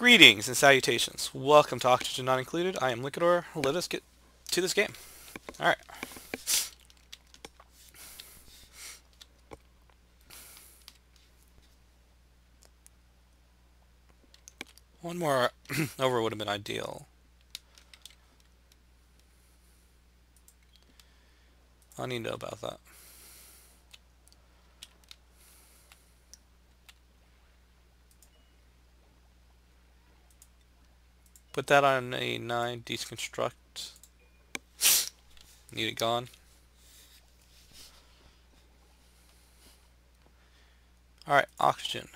Greetings and salutations. Welcome to Oxygen Not Included. I am Liquidor. Let us get to this game. Alright. One more over would have been ideal. I need to know about that. Put that on a 9, deconstruct. Need it gone. Alright, oxygen.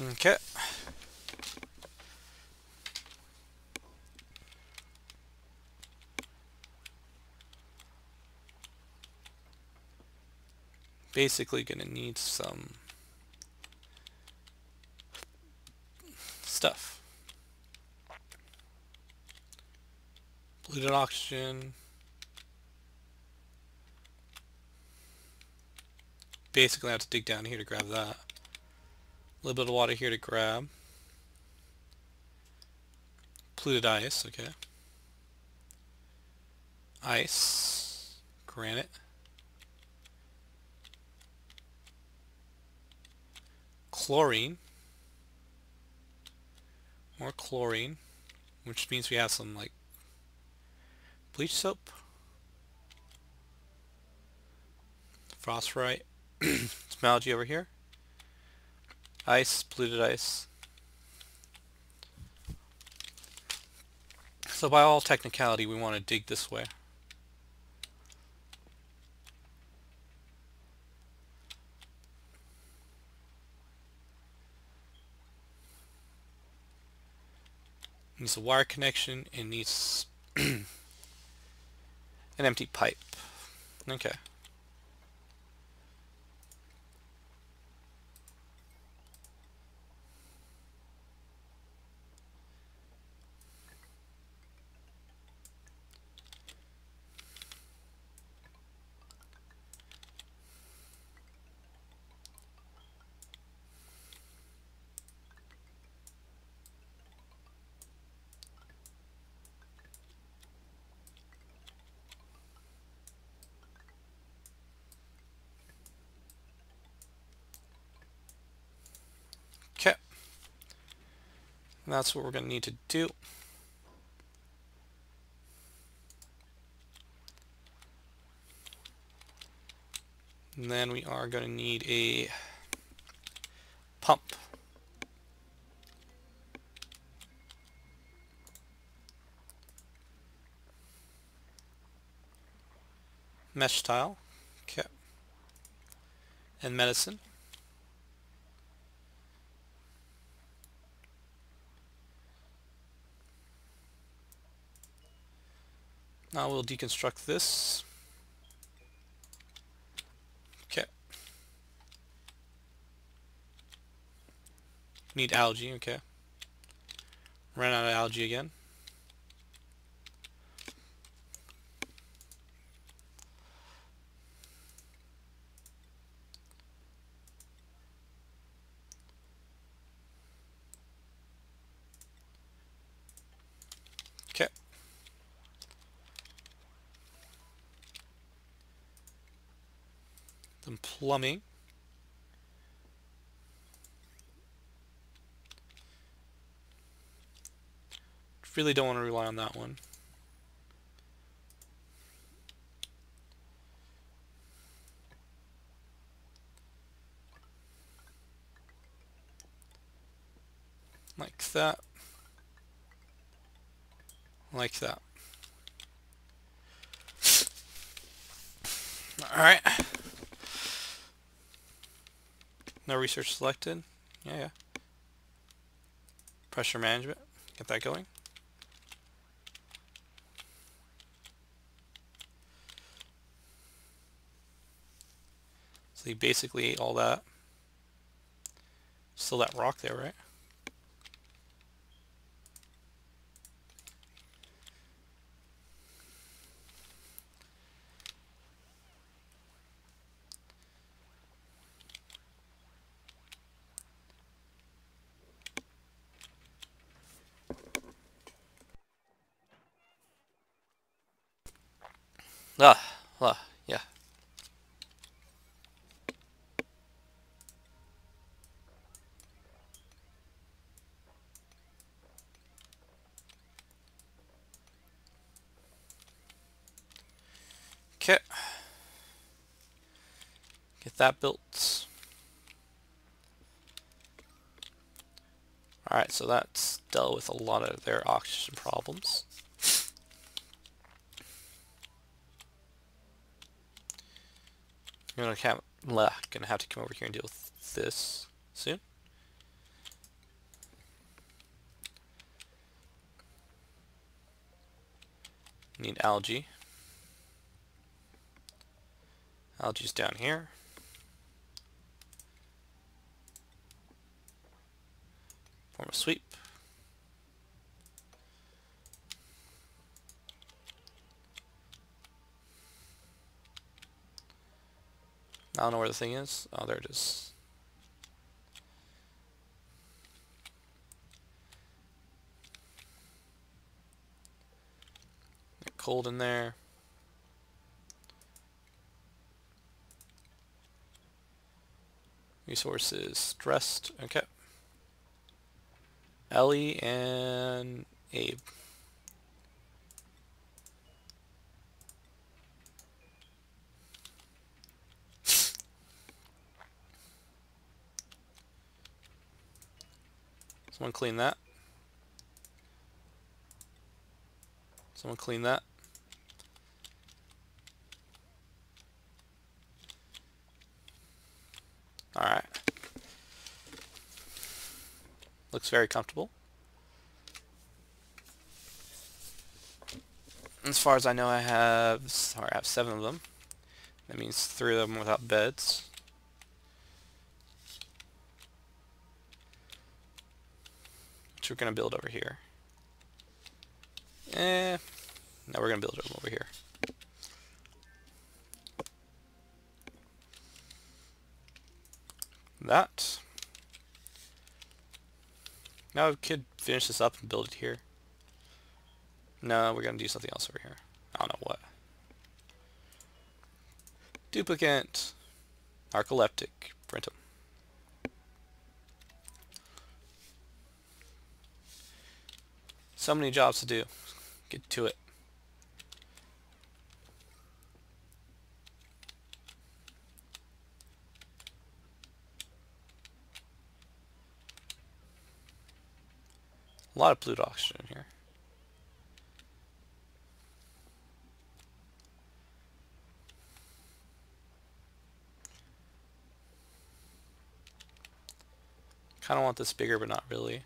Okay. Basically gonna need some stuff. Polluted oxygen. Basically I have to dig down here to grab that. A little bit of water here to grab. Polluted ice, okay. Ice. Granite. Chlorine. More chlorine. Which means we have some, like, bleach soap. Phosphorite. some algae over here. Ice, polluted ice. So by all technicality, we want to dig this way. Needs a wire connection and needs an empty pipe. Okay. And that's what we're going to need to do. And then we are going to need a pump. Mesh tile. Okay. And medicine. Now we'll deconstruct this. Okay. Need algae, okay. Ran out of algae again. Some plumbing. Really don't want to rely on that one. Like that. Like that. Alright. No research selected. Yeah, yeah. Pressure management. Get that going. So he basically ate all that. Still that rock there, right? Ah, ah, yeah. Okay. Get that built. Alright, so that's dealt with a lot of their oxygen problems. You're gonna have, gonna have to come over here and deal with this soon. Need algae. Algae's down here. Form a sweep. I don't know where the thing is. Oh, there it is. Cold in there. Resources stressed. Okay. Ellie and Abe. Someone clean that. Someone clean that. Alright. Looks very comfortable. As far as I know, I have, sorry, I have seven of them. That means three of them without beds. Which we're going to build over here. Eh, now we're going to build them over here. that. Now we could finish this up and build it here. No, we're going to do something else over here. I don't know what. Duplicant. Narcoleptic. Print them. So many jobs to do. Get to it. A lot of polluted oxygen here. Kind of want this bigger, but not really.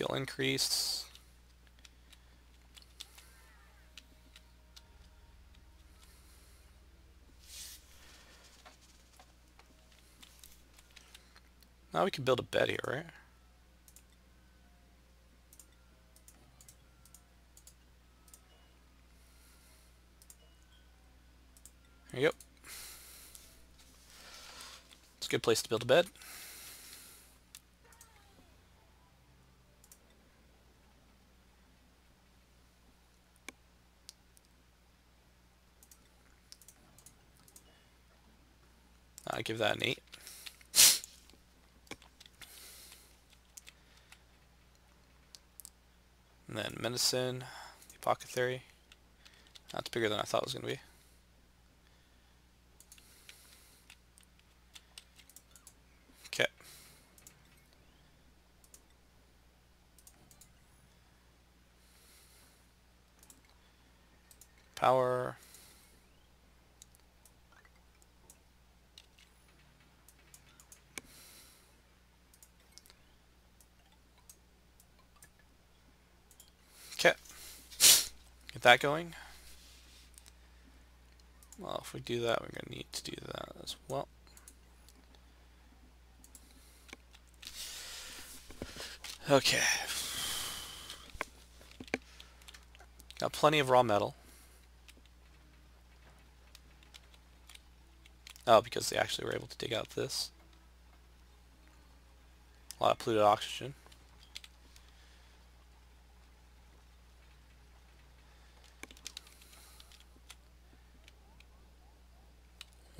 Skill increase. Now we can build a bed here, right? There you go. It's a good place to build a bed. I give that an 8. And then medicine, the apothecary. That's bigger than I thought it was going to be. Okay. Power. Okay. Get that going. Well, if we do that, we're going to need to do that as well. Okay. Got plenty of raw metal. Oh, because they actually were able to dig out this. A lot of polluted oxygen.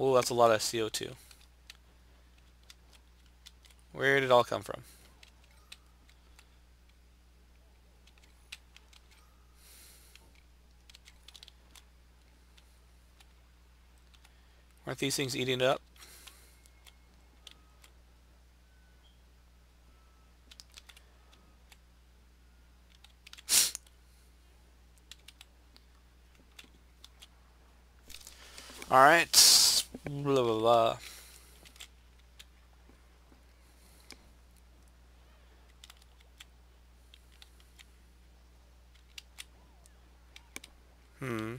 Oh, that's a lot of CO2. Where did it all come from? Aren't these things eating it up? Alright. Blah, blah, blah. Hmm.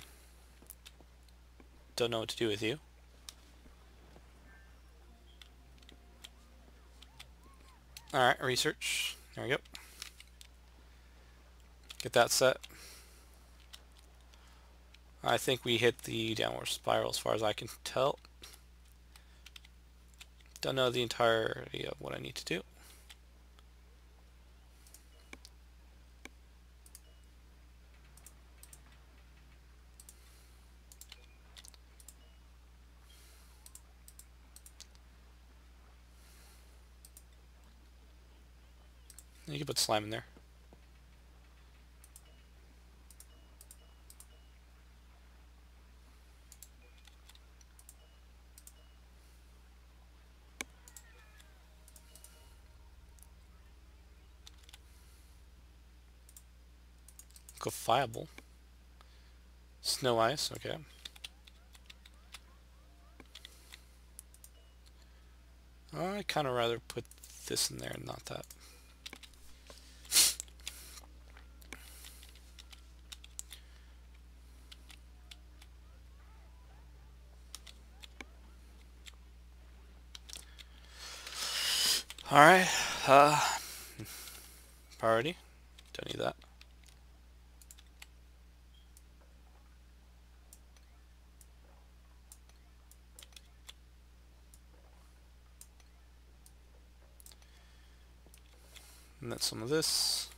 Don't know what to do with you. Alright, research. There we go. Get that set. I think we hit the downward spiral as far as I can tell. Don't know the entirety of what I need to do. You can put slime in there. Liquefiable. Snow ice, okay. I'd kind of rather put this in there and not that. Alright, uh, priority, don't need that. And then some of this.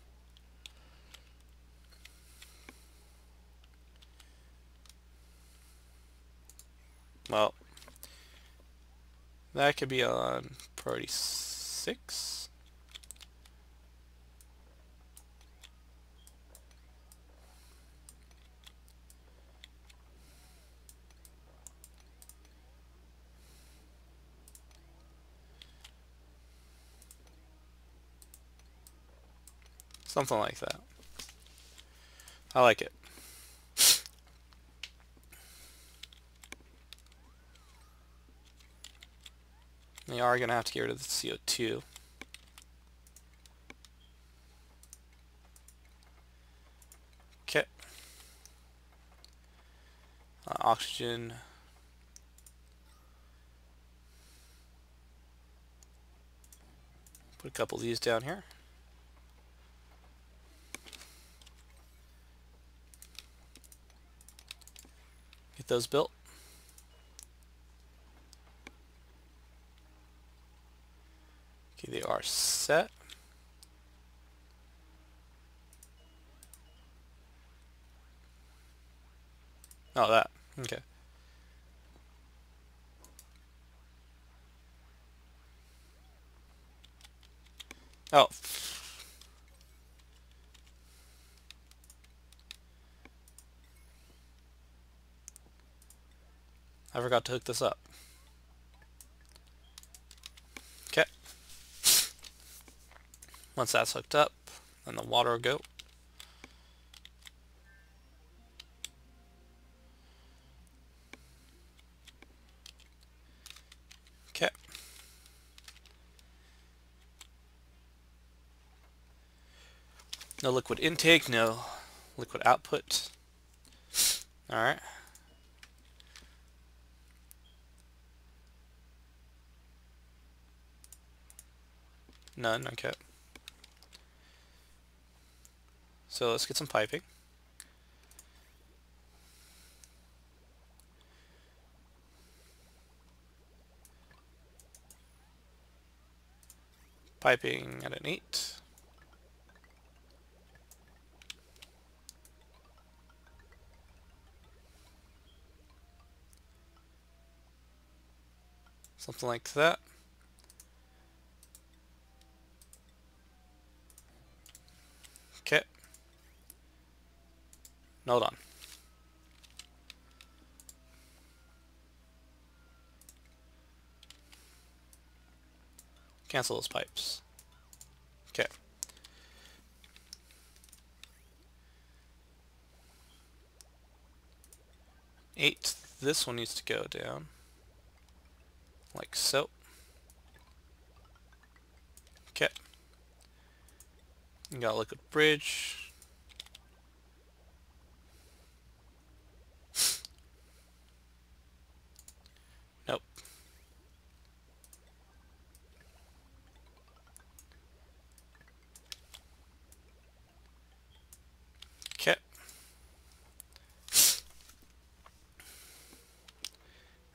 Well, that could be on priority six. Something like that. I like it. We are going to have to get rid of the CO2. Okay. Uh, oxygen. Put a couple of these down here. Get those built. Okay, they are set. Oh, that. Okay. Oh. I forgot to hook this up. Okay. Once that's hooked up, then the water will go. Okay. No liquid intake, no liquid output. Alright. None, okay. So let's get some piping. Piping at an 8. Something like that. Hold on. Cancel those pipes. Okay. Eight. This one needs to go down. Like so. Okay. You got a liquid bridge. Nope. Okay.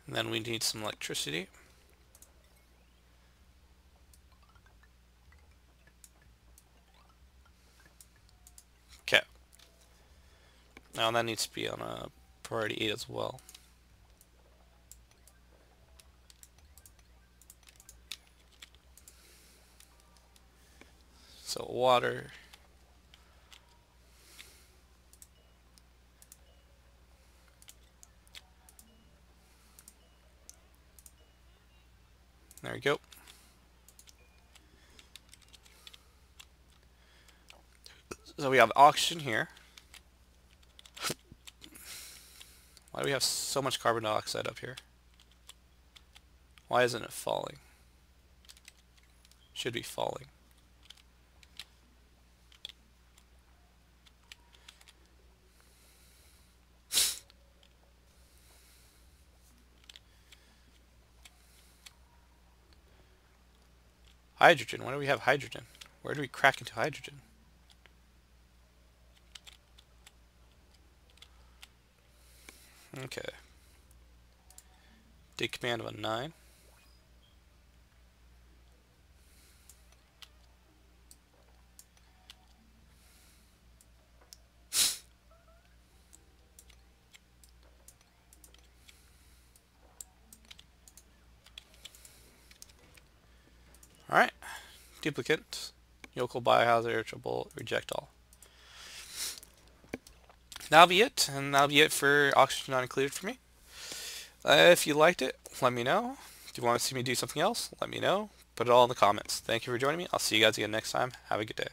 And then we need some electricity. Okay. Now that needs to be on a priority 8 as well. So water. There we go. So we have oxygen here. Why do we have so much carbon dioxide up here? Why isn't it falling? Should be falling. Hydrogen. Why do we have hydrogen? Where do we crack into hydrogen? Okay. Take command of a 9. Alright. Duplicant. Yokel biohazard triple reject all that'll be it, and that'll be it for Oxygen Not Included for me. Uh, if you liked it, let me know. Do you want to see me do something else? Let me know. Put it all in the comments. Thank you for joining me. I'll see you guys again next time. Have a good day.